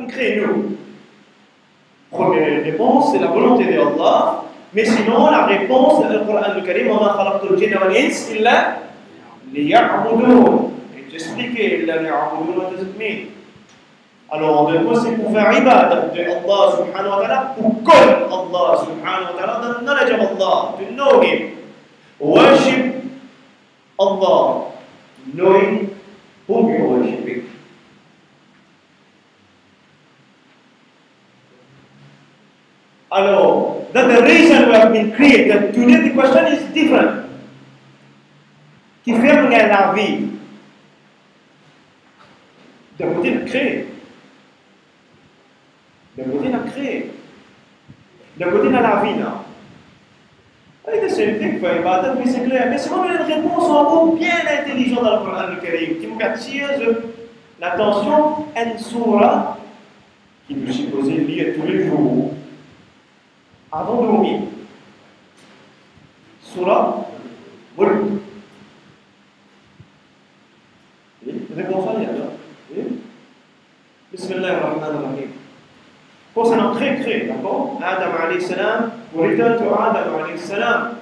nous créer nous Première réponse, c'est la volonté d'Allah. Mais sinon, la réponse, le Coran du Karim, Allah khalaqtul jinna wal ins illa liya'budun. Et j'expliquais, illa liya'budun wa tazmin. Alors, en deux mots, c'est pour faire ibadah de Allah subhanahu wa ta'ala, pour connaître Allah subhanahu wa ta'ala, dans le knowledge of Allah, to know Him. Worship Allah, knowing whom you worshiping. Alors, that the reason we have been created, today the question is different. Qui fait mener la vie Démoutine a créé. A créé. Démoutine a la vie, non? هذا الشيء اللي تكفى بعد في سكلير بس هو من réponse en haut bien intelligente dans le Coran al-Karim qui nous attire l'attention à une qui nous est lire tous les jours avant de dormir. Surah Mulk. Réponse lire. Bismillah ar-Rahman ar-Rahim. Concernant très très, d'accord Adam alayhi salam, we return to Adam alayhi salam.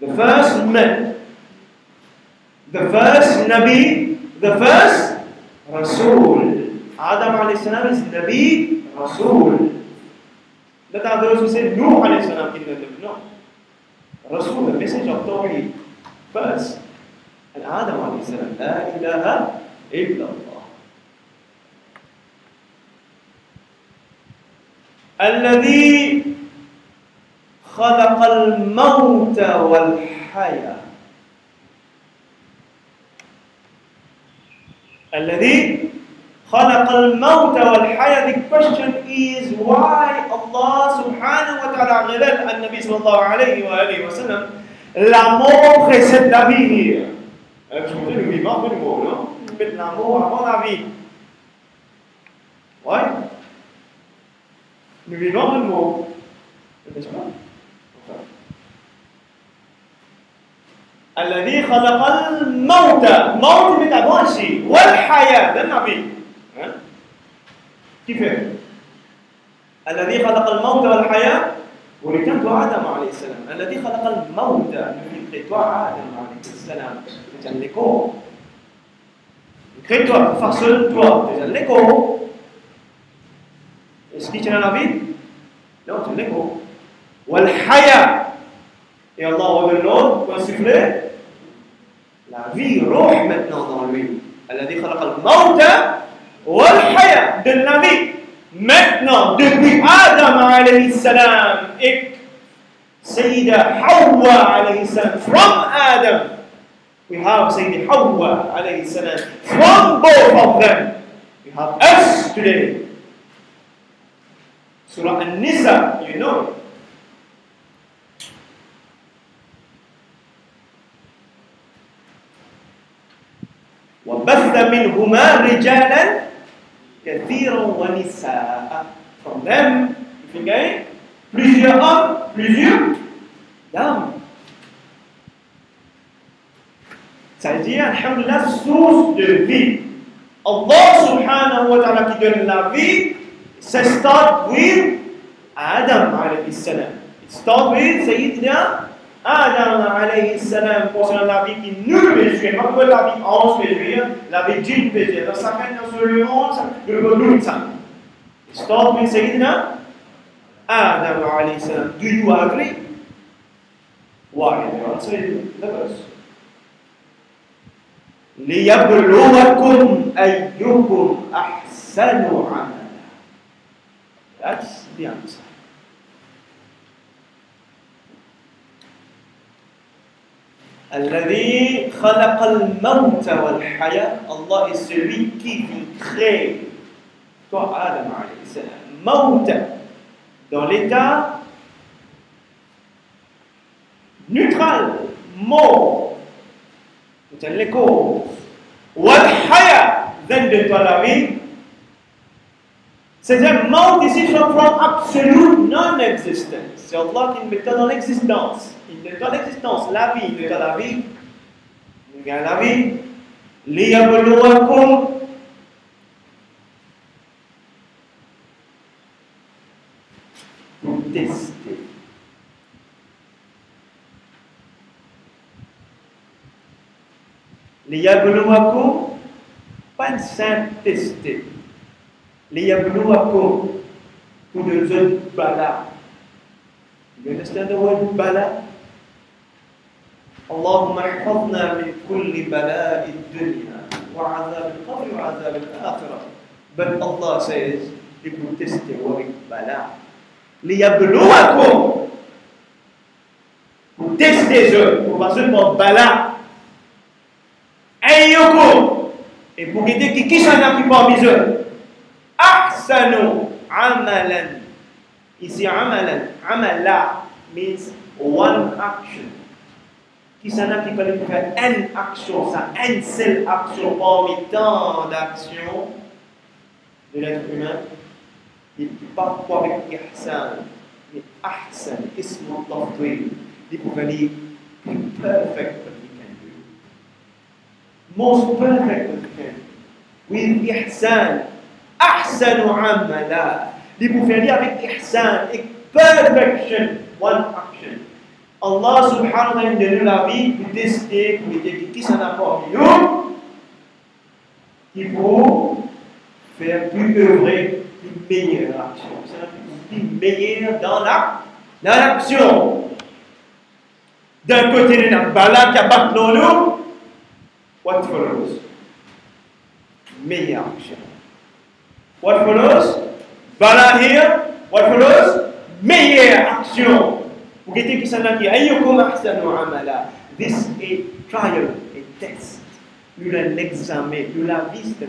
The first man, the first Nabi, the first Rasul. Adam alayhi salam is Nabi, Rasul. That are those who say Nuh alayhi salam didn't live. No. Rasul, the message of Tawheed, first. And Adam alayhi salam, La ilaha illallah. الذي خلق الموت والحياة الذي خلق الموت والحياة The question is why Allah révèle à Nabi sallallahu alayhi wa alayhi wa sallam la mort précède la vie here. Je vous dis le vivant, pas le mot, non? Mettre la mort avant la vie. Ouais? Nous vivons le mot, n'est-ce pas الذي خلق الموت موت avant ici والحياة ده النبي كيف؟ الذي خلق الموت والحياة ولكن آدم عليه السلام. الذي خلق الموت من قطوة آدم عليه السلام. تجل لكو. قطوة فصل توا تجل لكو. إسكي تجل نبيد لا تجل لكو. والحياة. يا الله هو النور وسفلة. لا في روح من نظر الذي خلق الموت والحياة دلنامي متنا دبي آدم عليه السلام. إك. سيدة حواء عليه السلام. From Adam. We have سيدة حواء عليه السلام. From both of them. We have us today. سورة النساء. You know. وبث منهما رجالا كثيرا ونساء from them if again plusieurs hommes plusieurs dames ça veut dire alhamdulillah source de vie Allah subhanahu wa ta'ala qui donne la vie So start with Adam alayhi salam. It start with Sayyidina Adam alayhi salam concernant la vie qui nous mesure, pas que la vie en mesure, la vie d'une mesure. Donc ça fait dans ce monde, le volume ça. It start with Sayyidina Adam alayhi salam. Do you agree? Why? The answer is the verse. ليبلوكم أيكم أحسن عملا That's the answer. الذي خلق الموت والحياة Allah est celui qui crée toi Adam موت dans l'état neutral mort c'est l'écho والحياة toi la vie C'est-à-dire, mort ici from absolute non-existence. C'est Allah qui met dans l'existence. Il de ton existence, la vie, de ton la vie, de la vie, liyabluwakum pour tester. Liyabluwakum, pas une simple tester. Liyabluwakum pour les autres balas. You understand the word bala? اللهم احفظنا من كل بلاء الدنيا وعذاب القبر وعذاب الآخرة. But Allah says, He will test bala. ليبلوكم Pour tester eux, pour passer par. أيكم Et pour guider qui qui s'en a qui parmi eux أحسن عملا Ici عملا عملا means one action Qui s'en a qui peut faire une action, ça, une seule action parmi tant d'actions de l'être humain. Il parle pas avec ihsan mais ahsan, ism al-tafdil Il peut dire perfect most perfect of him with ihsan ahsanu amala li pou faire avec ihsan perfection one action Allah subhanahu wa ta'ala donne la vie pour tester pour dire qui s'en a parmi nous qui pour faire plus œuvrer une meilleure action plus meilleure dans la dans l'action d'un côté de la balade qui a nous what follows? Meilleure action. What follows? Bala here. What follows? Meilleure action. Dedi ki. This a trial, a test. Tu l'examen, tu la vis de.